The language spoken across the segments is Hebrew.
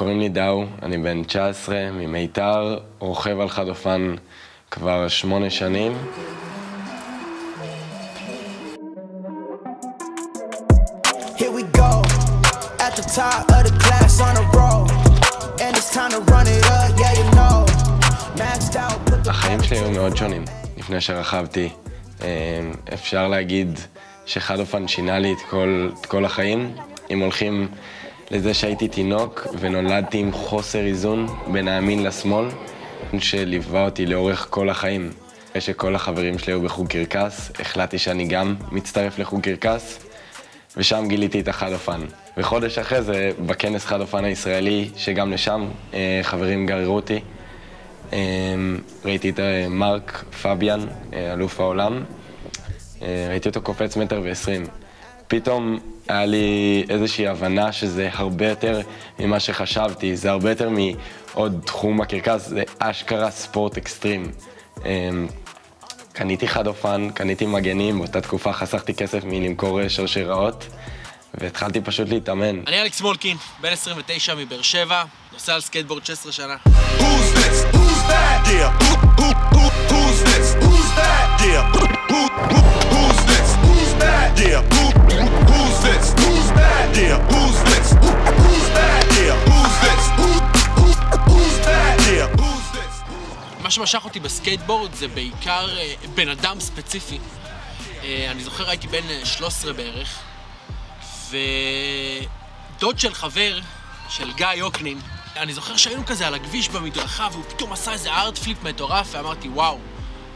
קוראים לי דאו, אני בן 19, ממיתר, רוכב על חד אופן כבר שמונה שנים. החיים שלי היו מאוד שונים לפני שרכבתי. אה, אפשר להגיד שחד אופן שינה לי את כל, את כל החיים. אם הולכים לזה שהייתי תינוק ונולדתי עם חוסר איזון בין הימין לשמאל, שליווה אותי לאורך כל החיים. אחרי שכל החברים שלי היו בחוג קרקס, החלטתי שאני גם מצטרף לחוג קרקס, ושם גיליתי את החד אופן. וחודש אחרי זה, בכנס חד אופן הישראלי, שגם לשם אה, חברים גררו אותי, אה, ראיתי את אה, מרק פביאן, אה, אלוף העולם. אה, ראיתי אותו קופץ מטר ועשרים. פתאום היה לי איזושהי הבנה שזה הרבה יותר ממה שחשבתי, זה הרבה יותר מעוד תחום הקרקס, זה אשכרה ספורט אקסטרים. אה, קניתי חד אופן, קניתי מגנים, באותה תקופה חסכתי כסף מלמכור אה, שרשראות, והתחלתי פשוט להתאמן. אני אלכס מולקין, בן 29 מבאר שבע, נוסע על סקייטבורד 16 שנה. Who's this? Who's that? Yeah. Who, who, who, who's this? Who's that? Yeah. Who, who, who, who's this? Who, who, who's that? Yeah. Who's this? Who? Who, who, who's that? Yeah. Who's this? מה שמשך אותי בסקייטבורד זה בעיקר אה, בן אדם ספציפי. אה, אני זוכר הייתי בן אה, 13 בערך, ודוד של חבר, של גיא יוקנין, אני זוכר שהיינו כזה על הכביש במדרכה, והוא פתאום עשה איזה hard flip מטורף, ואמרתי, וואו,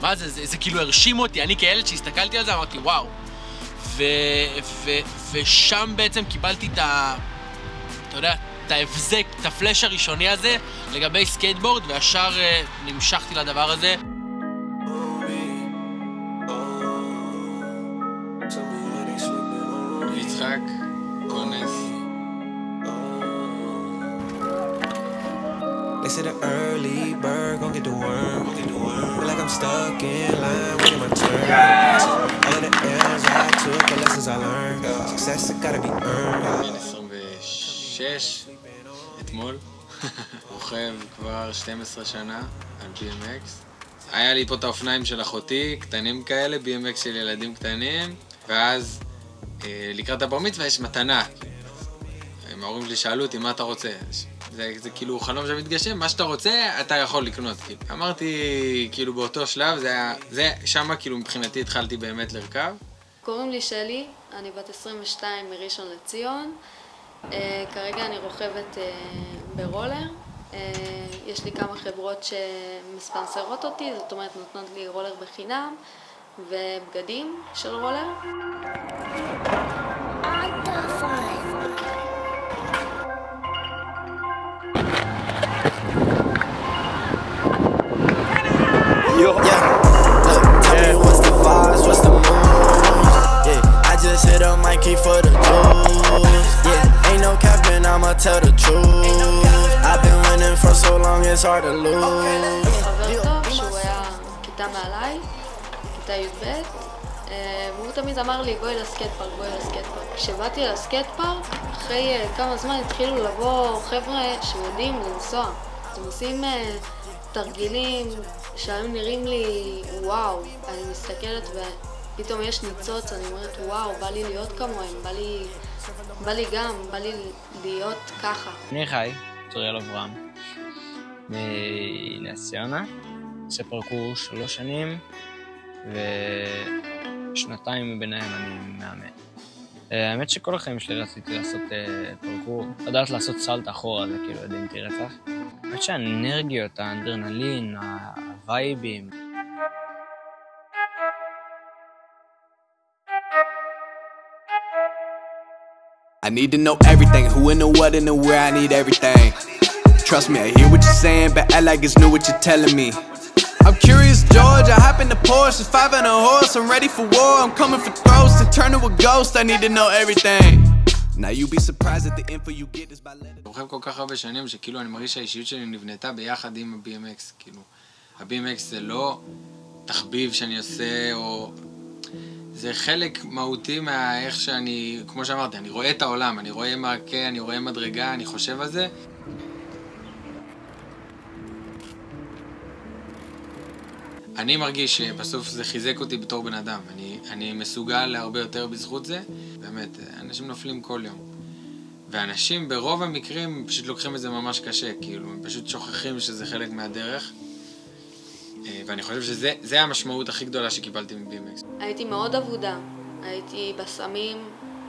מה זה, זה, זה כאילו הרשים אותי, אני כילד שהסתכלתי על זה, אמרתי, וואו. ו, ו, ושם בעצם קיבלתי את ה... אתה יודע, את ההבזק, את הפלאש הראשוני הזה לגבי סקייטבורד, וישר אה, נמשכתי לדבר הזה. יצחק, אונס. They said an early bird gon' get the worm. Feel like I'm stuck in line waiting my turn. Took, the lessons I learned. Success gotta be earned. בן 26, אתמול. רוכב כבר 12 שנה על BMX. היה לי פה את האופניים של אחותי, קטנים כאלה, BMX של ילדים קטנים, ואז אה, לקראת הבר מצווה יש מתנה. ההורים שלי שאלו אותי, מה אתה רוצה? זה, זה כאילו חלום שמתגשם, מה שאתה רוצה, אתה יכול לקנות. כאילו. אמרתי, כאילו באותו שלב, זה היה, זה, שמה כאילו מבחינתי התחלתי באמת לרכב. קוראים לי שלי, אני בת 22 מראשון לציון. אה, כרגע אני רוכבת אה, ברולר. אה, יש לי כמה חברות שמספנסרות אותי, זאת אומרת נותנות לי רולר בחינם ובגדים של רולר. Yeah. Hard to lose. חבר טוב שהוא היה כיתה מעליי, כיתה י"ב, אה, והוא תמיד אמר לי בואי לסקייט פארק, בואי לסקייט פארק. כשבאתי לסקייט פארק, אחרי אה, כמה זמן התחילו לבוא חבר'ה שיודעים לנסוע. הם עושים אה, תרגילים שהיו נראים לי וואו, אני מסתכלת ופתאום יש ניצוץ, אני אומרת וואו, בא לי להיות כמוהם, בא לי, בא לי גם, בא לי להיות ככה. אני חי, צוריאל אברהם, מנס ציונה, עושה פרקור שלוש שנים, ושנתיים מביניהם אני מאמן. אה, האמת שכל החיים שלי רציתי לעשות אה, פרקור, לדעת לעשות סלט אחורה זה כאילו ידעתי רצח. האמת שהאנרגיות, האנדרנלין, הווייבים, I need to know everything, who and the what and the where, I need everything. Trust me, I hear what you're saying, but act like it's new what you're telling me. I'm curious, George, I hop in the Porsche, it's five and a horse, I'm ready for war, I'm coming for throats, to turn to a ghost, I need to know everything. Now you be surprised at the info you get is by letter. רוכב כל כך הרבה שנים, שכאילו אני מרגיש שהאישיות שלי נבנתה ביחד עם ה-BMX, כאילו. ה-BMX זה לא תחביב שאני עושה, או... זה חלק מהותי מאיך שאני, כמו שאמרתי, אני רואה את העולם, אני רואה מרקה, אני רואה מדרגה, אני חושב על זה. אני מרגיש שבסוף זה חיזק אותי בתור בן אדם. אני, אני מסוגל להרבה יותר בזכות זה. באמת, אנשים נופלים כל יום. ואנשים ברוב המקרים פשוט לוקחים את זה ממש קשה, כאילו, הם פשוט שוכחים שזה חלק מהדרך. אה, ואני חושב שזה המשמעות הכי גדולה שקיבלתי מ-BMX. הייתי מאוד אבודה. הייתי בסמים,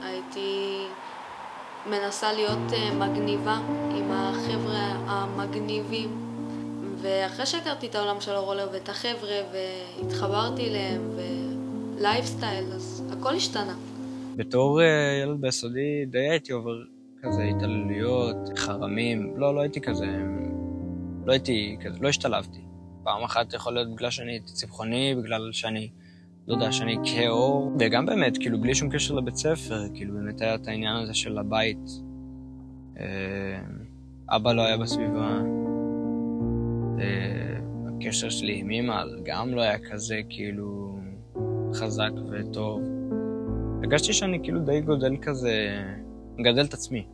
הייתי מנסה להיות אה, מגניבה עם החבר'ה המגניבים. ואחרי שהכרתי את העולם של הרולר ואת החבר'ה והתחברתי אליהם ולייפסטייל, אז הכל השתנה. בתור אה, ילד ביסודי די הייתי עובר כזה התעללויות, חרמים, לא, לא הייתי כזה, לא הייתי כזה, לא השתלבתי. פעם אחת יכול להיות בגלל שאני הייתי צמחוני, בגלל שאני, לא יודע, שאני כהה וגם באמת, כאילו, בלי שום קשר לבית ספר, כאילו, באמת היה את העניין הזה של הבית. אה, אבא לא היה בסביבה. אה, הקשר שלי עם אמא גם לא היה כזה כאילו חזק וטוב. הרגשתי שאני כאילו די גודל כזה, מגדל את עצמי.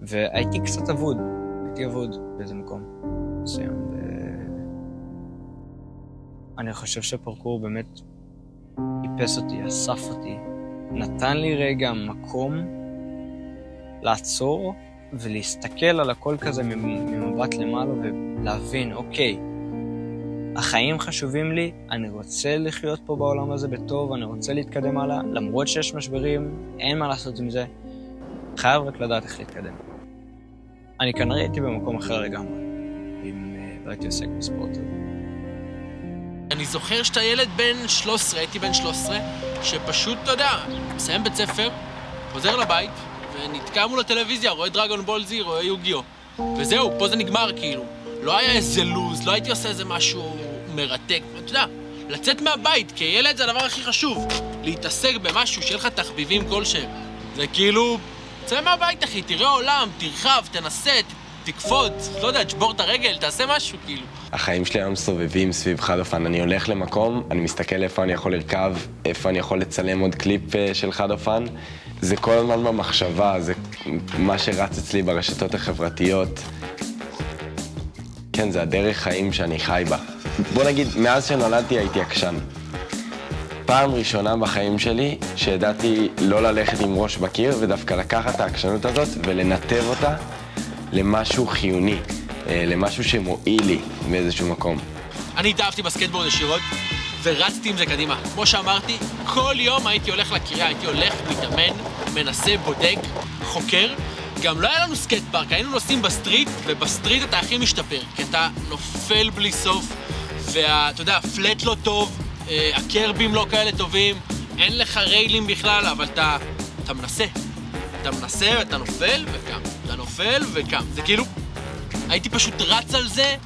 והייתי קצת אבוד, הייתי אבוד באיזה מקום מסוים. ו... אני חושב שפרקור באמת איפס אותי, אסף אותי, נתן לי רגע מקום לעצור ולהסתכל על הכל כזה ממבט למעלה ולהבין, אוקיי, החיים חשובים לי, אני רוצה לחיות פה בעולם הזה בטוב, אני רוצה להתקדם הלאה, למרות שיש משברים, אין מה לעשות עם זה, חייב רק לדעת איך להתקדם. אני כנראה הייתי במקום אחר לגמרי, אם אה, לא הייתי עוסק בספורט. אני זוכר שאתה ילד בן 13, הייתי בן 13, שפשוט, אתה יודע, מסיים בית ספר, חוזר לבית, ונתקע מול הטלוויזיה, רואה דרגון בול זי, רואה יוגיו. וזהו, פה זה נגמר כאילו. לא היה איזה לוז, לא הייתי עושה איזה משהו מרתק. אתה יודע, לצאת מהבית כילד זה הדבר הכי חשוב. להתעסק במשהו, שיהיה לך תחביבים כלשהם. זה כאילו, צא מהבית אחי, תראה עולם, תרחב, תנסה, תקפוץ, לא יודע, תשבור את הרגל, תעשה משהו כאילו. החיים שלי היום סובבים סביב חד אופן. אני הולך למקום, אני מסתכל איפה אני יכול לרכב, איפה אני יכול לצלם עוד קליפ אה, של חד אופן. זה כל הזמן במחשבה, זה מה שרץ אצלי ברשתות החברתיות. כן, זה הדרך חיים שאני חי בה. בוא נגיד, מאז שנולדתי הייתי עקשן. פעם ראשונה בחיים שלי שידעתי לא ללכת עם ראש בקיר ודווקא לקחת את העקשנות הזאת ולנתב אותה למשהו חיוני, אה, למשהו שמועיל לי באיזשהו מקום. אני התאהבתי בסקטבורד ישירות, ורצתי עם זה קדימה. כמו שאמרתי, כל יום הייתי הולך לקריה, הייתי הולך, מתאמן, מנסה, בודק, חוקר. גם לא היה לנו סקייט פארק, היינו נוסעים ב street, וב street אתה הכי משתפר, כי אתה נופל בלי סוף, ואתה יודע, ה flat לא טוב, אה, ה curbים לא כאלה טובים, אין לך railים בכלל, אבל אתה, אתה מנסה. אתה מנסה ואתה נופל וקם. אתה נופל וקם. זה כאילו, הייתי פשוט רץ על זה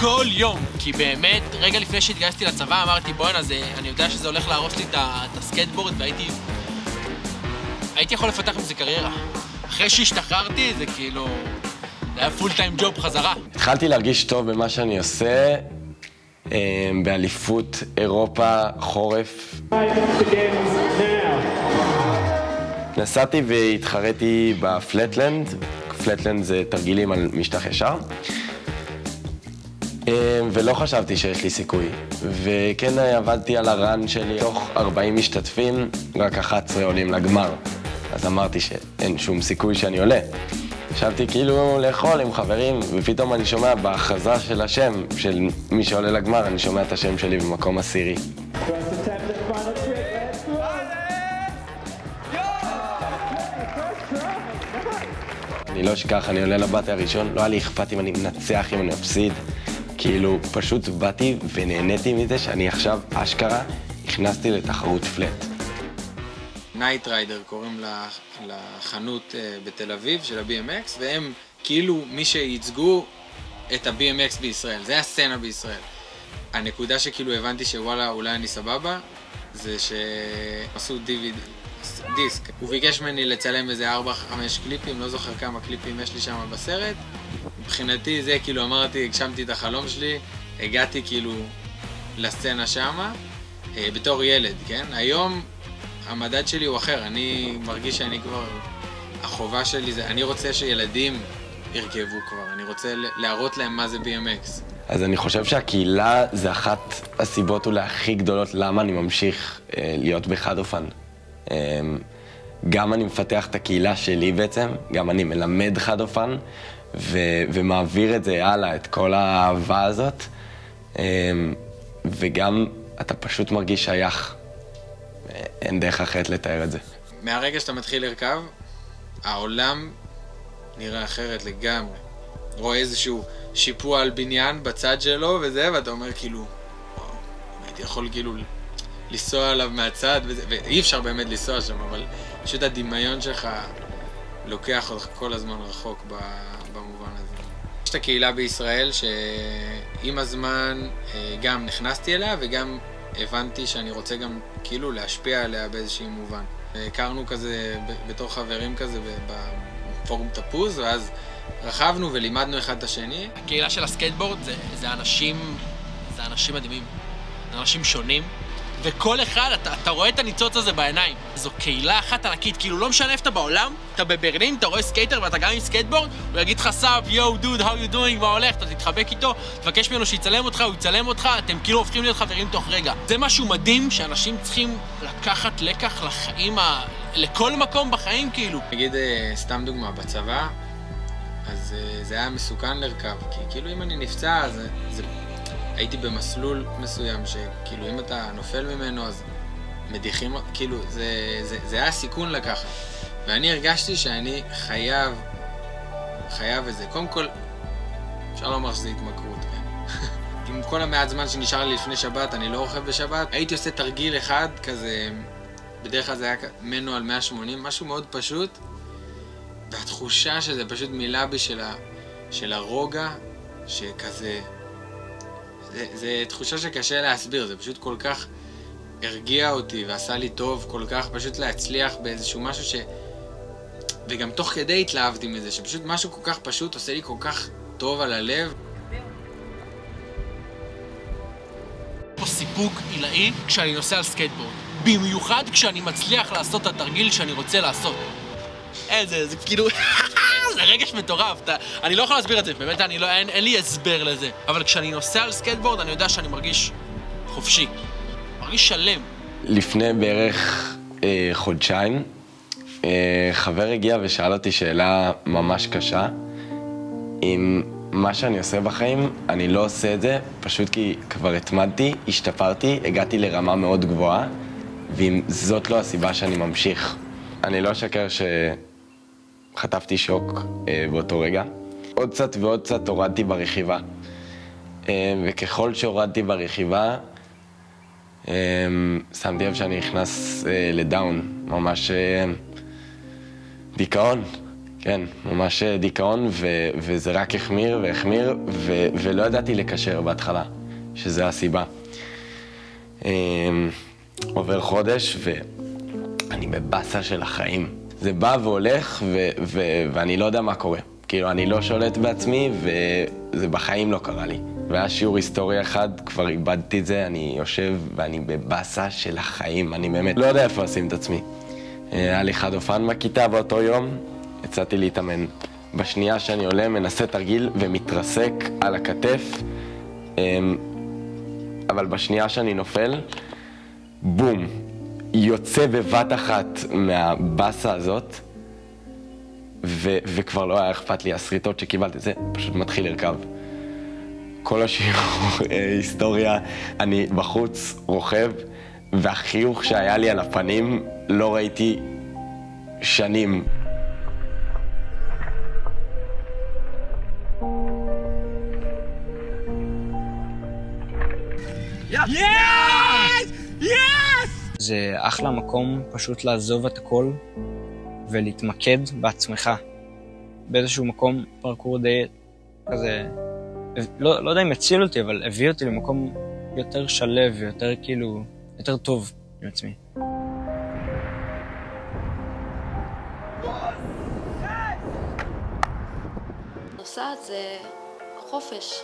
כל יום, כי באמת, רגע לפני שהתגייסתי לצבא אמרתי, בואנה, אני יודע שזה הולך להרוס לי את הסקייטבורד, והייתי... הייתי יכול לפתח עם זה קריירה. אחרי שהשתחררתי, זה כאילו... זה היה full time job חזרה. התחלתי להרגיש טוב במה שאני עושה, אה, באליפות אירופה חורף. נסעתי והתחרתי ב flatland, פלטלנד זה תרגילים על משטח ישר. אה, ולא חשבתי שיש לי סיכוי. וכן עבדתי על הרן שלי, תוך 40 משתתפים, רק 11 עולים לגמר. אז אמרתי שאין שום סיכוי שאני עולה. ישבתי כאילו לאכול עם חברים, ופתאום אני שומע בהכרזה של השם, של מי שעולה לגמר, אני שומע את השם שלי במקום עשירי. אני לא אשכח, אני עולה לבתי הראשון, לא היה לי אכפת אם אני מנצח, אם אני אפסיד. כאילו, פשוט באתי ונהניתי מזה שאני עכשיו, אשכרה, נכנסתי לתחרות flat. Night Rider קוראים לחנות אה, בתל אביב של ה-BMX, והם כאילו מי שייצגו את ה-BMX בישראל, זה הסצנה בישראל. הנקודה שכאילו הבנתי שוואלה, אולי אני סבבה, זה שעשו דיוויד, דיסק. הוא ביקש ממני לצלם איזה 4-5 קליפים, לא זוכר כמה קליפים יש לי שם בסרט. מבחינתי זה כאילו אמרתי, הגשמתי את החלום שלי, הגעתי כאילו לסצנה שמה, אה, בתור ילד, כן? היום המדד שלי הוא אחר, אני מרגיש שאני כבר... החובה שלי זה, אני רוצה שילדים ירכבו כבר, אני רוצה להראות להם מה זה BMX. אז אני חושב שהקהילה זה אחת הסיבות אולי הכי גדולות למה אני ממשיך אה, להיות בחד אופן. אה, גם אני מפתח את הקהילה שלי בעצם, גם אני מלמד חד אופן, ו- ומעביר את זה הלאה, את כל האהבה הזאת, אה, וגם אתה פשוט מרגיש שייך. אין דרך אחרת לתאר את זה. מהרגע שאתה מתחיל לרכב, העולם נראה אחרת לגמרי. רואה איזשהו שיפוע על בניין בצד שלו וזה, ואתה אומר כאילו, וואו, הייתי יכול כאילו לנסוע עליו מהצד, וזה, ואי אפשר באמת לנסוע שם, אבל פשוט הדמיון שלך לוקח אותך כל הזמן רחוק במובן הזה. יש את הקהילה בישראל שעם הזמן אה, גם נכנסתי אליה וגם הבנתי שאני רוצה גם כאילו להשפיע עליה באיזשהו מובן. הכרנו כזה בתור חברים כזה בפורום תפוז, ואז רכבנו ולימדנו אחד את השני. הקהילה של הסקייטבורד זה, זה אנשים, זה אנשים מדהימים. אנשים שונים, וכל אחד, אתה, אתה רואה את הניצוץ הזה בעיניים. זו קהילה אחת ענקית, כאילו לא משנה איפה אתה בעולם, אתה בברלין, אתה רואה סקייטר ואתה גם עם סקייטבורד, הוא יגיד לך sup, yo dude, how you doing, מה הולך, אתה תתחבק איתו, תבקש ממנו שיצלם אותך, הוא יצלם אותך, אתם כאילו הופכים להיות חברים תוך רגע. זה משהו מדהים שאנשים צריכים לקחת לקח לחיים, ה... לכל מקום בחיים כאילו. נגיד, אה, סתם דוגמה, בצבא, אז אה, זה היה מסוכן לרכב, כי כאילו אם אני נפצע, זה, זה, הייתי במסלול מסוים, שכאילו אם אתה נופל ממנו, אז מדיחים, כאילו, זה, זה, זה היה סיכון לקחת. ואני הרגשתי שאני חייב, חייב את זה. קודם כל, אפשר לומר שזה התמכרות, כן. עם כל המעט זמן שנשאר לי לפני שבת, אני לא רוכב בשבת, הייתי עושה תרגיל אחד, כזה, בדרך כלל זה היה מנואל 180, משהו מאוד פשוט, והתחושה שזה פשוט מילא בי של, ה, של הרוגע, שכזה... זה, תחושה שקשה להסביר, זה פשוט כל כך הרגיע אותי ועשה לי טוב כל כך פשוט להצליח באיזשהו משהו ש... וגם תוך כדי התלהבתי מזה, שפשוט משהו כל כך פשוט עושה לי כל כך טוב על הלב. פה סיפוק עילאי כשאני נוסע על סקייטבורד. במיוחד כשאני מצליח לעשות את התרגיל שאני רוצה לעשות. איזה, זה כאילו... זה רגש מטורף, אתה, אני לא יכול להסביר את זה, באמת, אני לא, אין, אין לי הסבר לזה. אבל כשאני נוסע על סקייטבורד, אני יודע שאני מרגיש חופשי. מרגיש שלם. לפני בערך אה, חודשיים, אה, חבר הגיע ושאל אותי שאלה ממש קשה, אם מה שאני עושה בחיים, אני לא עושה את זה, פשוט כי כבר התמדתי, השתפרתי, הגעתי לרמה מאוד גבוהה, ואם זאת לא הסיבה שאני ממשיך. אני לא אשקר שחטפתי שוק אה, באותו רגע. עוד קצת ועוד קצת הורדתי ברכיבה. אה, וככל שהורדתי ברכיבה, אה, שמתי לב שאני נכנס אה, לדאון, ממש אה, דיכאון, כן, ממש אה, דיכאון, ו- וזה רק החמיר והחמיר, ו- ולא ידעתי לקשר בהתחלה, שזה הסיבה. אה, עובר חודש, ואני בבאסה של החיים. זה בא והולך, ו- ו- ואני לא יודע מה קורה. כאילו, אני לא שולט בעצמי, וזה בחיים לא קרה לי. והיה שיעור היסטוריה אחד, כבר איבדתי את זה, אני יושב ואני בבאסה של החיים, אני באמת לא יודע איפה לשים את עצמי. אה, היה לי חד אופן בכיתה באותו יום, יצאתי להתאמן. בשנייה שאני עולה, מנסה תרגיל ומתרסק על הכתף, אמ, אבל בשנייה שאני נופל, בום, יוצא בבת אחת מהבאסה הזאת, ו- וכבר לא היה אכפת לי, השריטות שקיבלתי, זה פשוט מתחיל לרכב. כל השיעור אה, היסטוריה, אני בחוץ רוכב, והחיוך שהיה לי על הפנים לא ראיתי שנים. זה אחלה מקום פשוט לעזוב את הכל ולהתמקד בעצמך. באיזשהו מקום פרקור די כזה, לא, לא יודע אם הציל אותי, אבל הביא אותי למקום יותר שלו ויותר כאילו, יותר טוב עם עצמי. נוסעת זה חופש.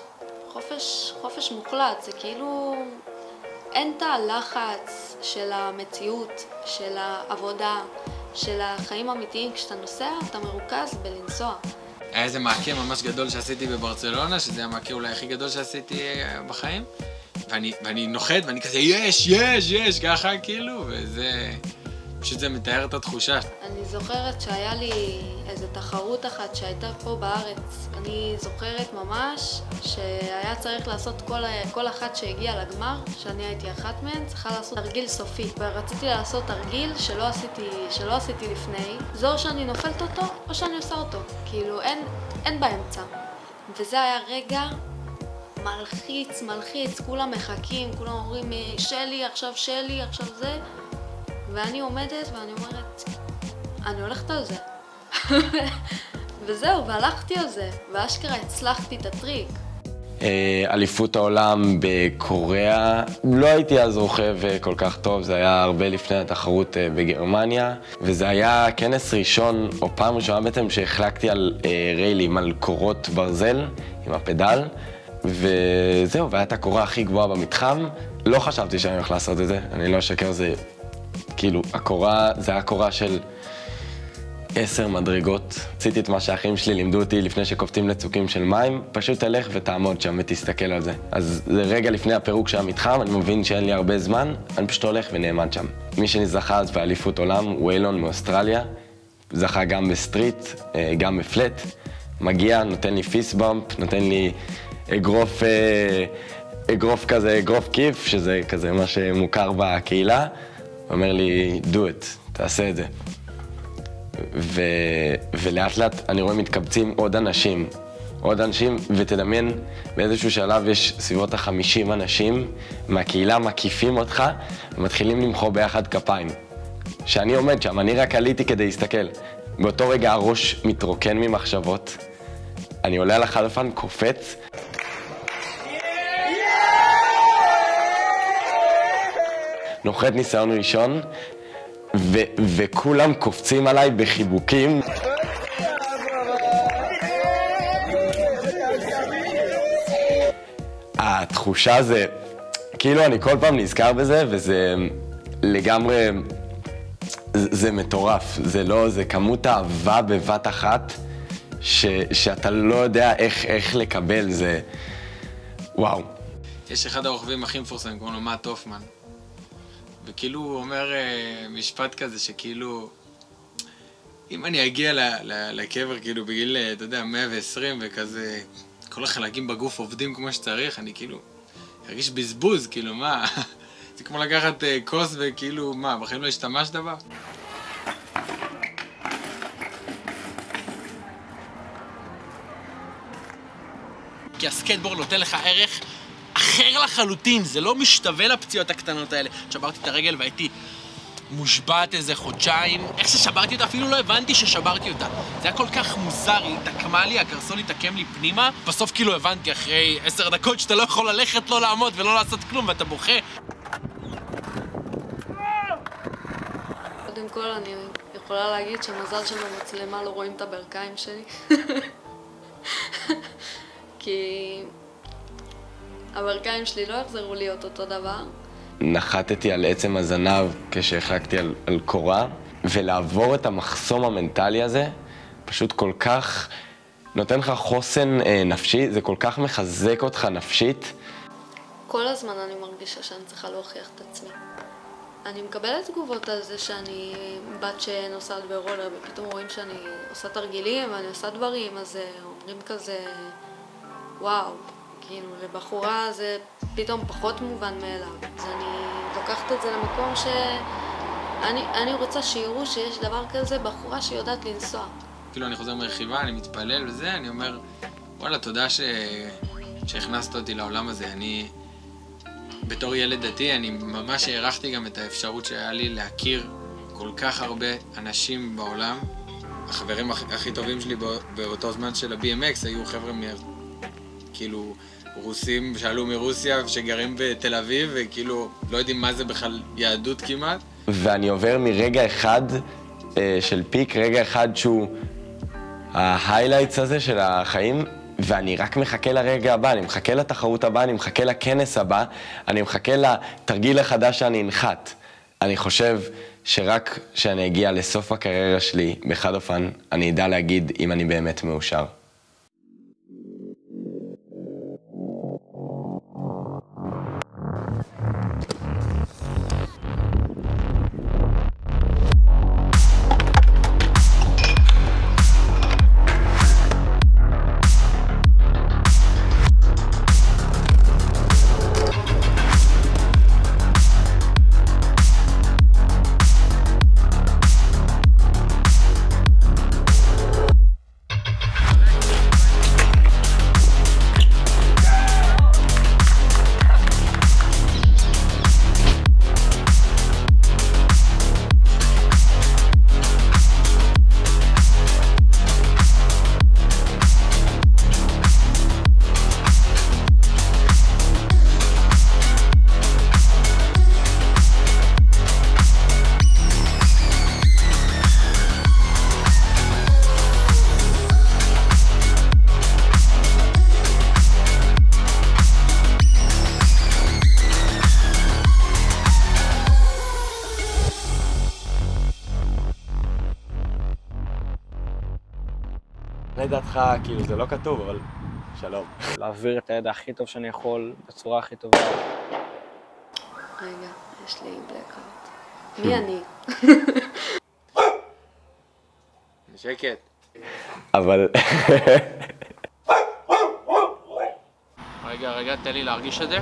חופש, חופש מוחלט, זה כאילו... אין את הלחץ של המציאות, של העבודה, של החיים האמיתיים. כשאתה נוסע, אתה מרוכז בלנסוע. היה איזה מעקה ממש גדול שעשיתי בברצלונה, שזה המעקה אולי הכי גדול שעשיתי אה, בחיים. ואני, ואני נוחת, ואני כזה, יש, יש, יש, ככה כאילו, וזה... פשוט זה מתאר את התחושה. אני זוכרת שהיה לי איזו תחרות אחת שהייתה פה בארץ. אני זוכרת ממש שהיה צריך לעשות כל, כל אחת שהגיעה לגמר, שאני הייתי אחת מהן, צריכה לעשות תרגיל סופי. ורציתי לעשות תרגיל שלא עשיתי, שלא עשיתי לפני. זה או שאני נופלת אותו, או שאני עושה אותו. כאילו, אין, אין באמצע. וזה היה רגע מלחיץ, מלחיץ, כולם מחכים, כולם אומרים, שלי, עכשיו שלי, עכשיו זה. ואני עומדת ואני אומרת, אני הולכת על זה. וזהו, והלכתי על זה, ואשכרה הצלחתי את הטריק. אה, אליפות העולם בקוריאה, לא הייתי אז רוכב אה, כל כך טוב, זה היה הרבה לפני התחרות אה, בגרמניה, וזה היה כנס ראשון, או פעם ראשונה בעצם, שהחלקתי על ריילים, על קורות ברזל עם הפדל, וזהו, והייתה הקורה הכי גבוהה במתחם. לא חשבתי שאני הולך לעשות את זה, אני לא אשקר, זה כאילו, הקורה, זה היה קורה של עשר מדרגות. עשיתי את מה שהאחים שלי לימדו אותי לפני שקופטים לצוקים של מים, פשוט תלך ותעמוד שם ותסתכל על זה. אז זה רגע לפני הפירוק של המתחם, אני מבין שאין לי הרבה זמן, אני פשוט הולך ונעמד שם. מי שזכה אז באליפות עולם הוא אילון מאוסטרליה, זכה גם ב street, אה, גם ב flat. מגיע, נותן לי fist bump, נותן לי אגרוף, אה, אגרוף כזה, אגרוף כיף, שזה כזה מה שמוכר בקהילה. אומר לי, do it, תעשה את זה. ו... ולאט לאט אני רואה מתקבצים עוד אנשים, עוד אנשים, ותדמיין, באיזשהו שלב יש סביבות החמישים אנשים מהקהילה מקיפים אותך ומתחילים למחוא ביחד כפיים. כשאני עומד שם, אני רק עליתי כדי להסתכל. באותו רגע הראש מתרוקן ממחשבות, אני עולה על החלפן, קופץ, נוחת ניסיון ראשון, ו- וכולם קופצים עליי בחיבוקים. התחושה זה, כאילו אני כל פעם נזכר בזה, וזה לגמרי, זה, זה מטורף. זה לא, זה כמות אהבה בבת אחת, ש, שאתה לא יודע איך, איך לקבל, זה... וואו. יש אחד הרוכבים הכי מפורסמים, קוראים לו מאט הופמן. וכאילו הוא אומר uh, משפט כזה שכאילו, אם אני אגיע לקבר כאילו בגיל, אה, אתה יודע, 120 וכזה, כל החלקים בגוף עובדים כמו שצריך, אני כאילו ארגיש בזבוז, כאילו, מה? זה כמו לקחת uh, כוס וכאילו, מה, בחיים לא השתמשת בה? כי הסקטבורד נותן לך ערך אחר לחלוטין, זה לא משתווה לפציעות הקטנות האלה. שברתי את הרגל והייתי מושבת איזה חודשיים. איך ששברתי אותה, אפילו לא הבנתי ששברתי אותה. זה היה כל כך מוזר, היא התעקמה לי, הקרסול התעקם לי פנימה. בסוף כאילו הבנתי אחרי עשר דקות שאתה לא יכול ללכת, לא לעמוד ולא לעשות כלום, ואתה בוכה. קודם כל אני יכולה להגיד שמזל שבמצלמה לא רואים את הברכיים שלי. כי הברכיים שלי לא יחזרו להיות אותו דבר. נחתתי על עצם הזנב כשהחלקתי על, על קורה, ולעבור את המחסום המנטלי הזה, פשוט כל כך נותן לך חוסן אה, נפשי, זה כל כך מחזק אותך נפשית. כל הזמן אני מרגישה שאני צריכה להוכיח את עצמי. אני מקבלת תגובות על זה שאני בת שנוסעת ברולר, ופתאום רואים שאני עושה תרגילים ואני עושה דברים, אז אה, אומרים כזה, וואו, כאילו, לבחורה זה פתאום פחות מובן מאליו. אז אני לוקחת את זה למקום ש... אני, אני רוצה שיראו שיש דבר כזה, בחורה שיודעת לנסוע. כאילו, אני חוזר מרכיבה, אני מתפלל וזה, אני אומר, וואלה, תודה ש... שהכנסת אותי לעולם הזה. אני, בתור ילד דתי, אני ממש הערכתי גם את האפשרות שהיה לי להכיר כל כך הרבה אנשים בעולם. החברים הכי, טובים שלי באותו זמן של ה-BMX היו חבר'ה מ... כאילו, רוסים שעלו מרוסיה שגרים בתל אביב וכאילו לא יודעים מה זה בכלל יהדות כמעט. ואני עובר מרגע אחד אה, של peak, רגע אחד שהוא ה highlights הזה של החיים, ואני רק מחכה לרגע הבא, אני מחכה לתחרות הבאה, אני מחכה לכנס הבא, אני מחכה לתרגיל החדש שאני אנחית. אני חושב שרק כשאני אגיע לסוף הקריירה שלי בכל אופן, אני אדע להגיד אם אני באמת מאושר. לדעתך, כאילו, זה לא כתוב, אבל שלום. להעביר את הידע הכי טוב שאני יכול, בצורה הכי טובה. רגע, יש לי בלקאוט. מי אני? שקט. אבל... רגע, רגע, תן לי להרגיש את זה.